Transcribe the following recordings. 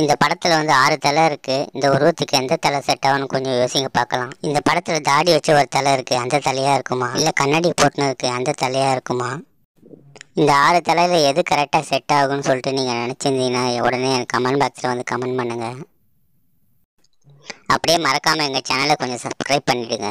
இந்த படத்தில் வந்து ஆறு தலை இருக்குது இந்த உருவத்துக்கு எந்த தலை செட் ஆகும்னு கொஞ்சம் யோசிங்க பார்க்கலாம். இந்த படத்தில் தாடி வச்ச ஒரு தலை இருக்குது அந்த தலையாக இருக்குமா? இல்லை கண்ணாடி போட்டுனதுக்கு அந்த தலையாக இருக்குமா? இந்த ஆறு தலையில் எது கரெக்டாக செட் ஆகும்னு சொல்லிட்டு நீங்கள் நினச்சிருந்தீங்கன்னா உடனே எனக்கு கமெண்ட் பாக்ஸில் வந்து கமெண்ட் பண்ணுங்கள் அப்படியே மறக்காமல் எங்கள் சேனலை கொஞ்சம் சப்ஸ்கிரைப் பண்ணிவிடுங்க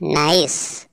Nice.